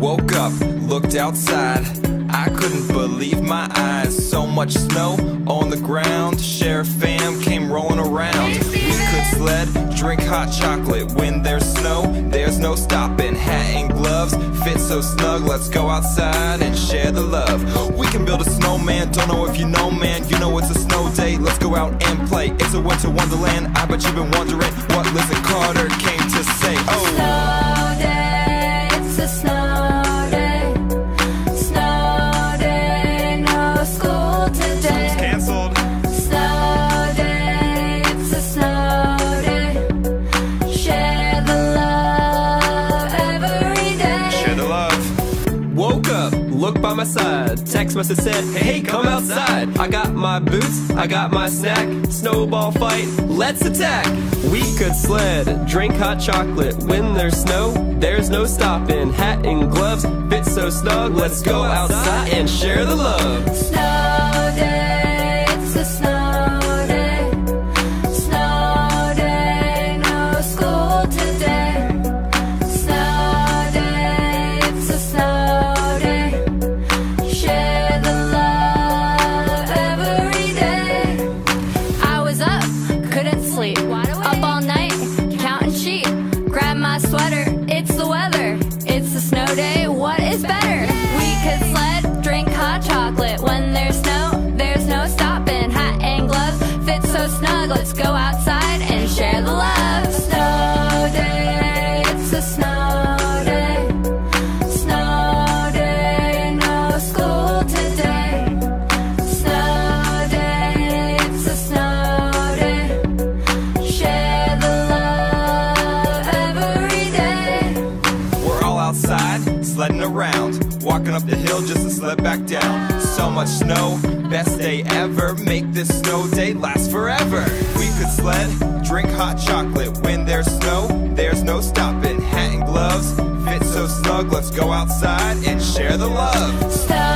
looked outside, I couldn't believe my eyes. So much snow on the ground. Sheriff fam came rolling around. We could sled, drink hot chocolate. When there's snow, there's no stopping. Hat and gloves fit so snug. Let's go outside and share the love. We can build a snowman. Don't know if you know, man. You know it's a snow day. Let's go out and play. It's a winter wonderland. I bet you've been wondering what Liz and Carter came to say. Oh. Up, look by my side. Text message said, Hey, come outside. I got my boots, I got my snack. Snowball fight, let's attack. We could sled, drink hot chocolate. When there's snow, there's no stopping. Hat and gloves fit so snug. Let's go outside and share the love. Snow sweater, around, walking up the hill just to sled back down. So much snow, best day ever. Make this snow day last forever. We could sled, drink hot chocolate. When there's snow, there's no stopping. Hat and gloves fit so snug. Let's go outside and share the love. Snow